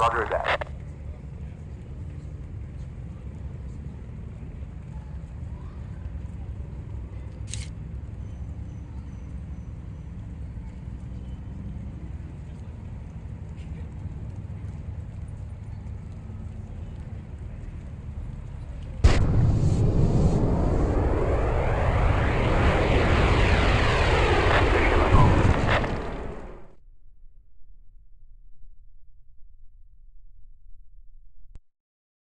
Roger that.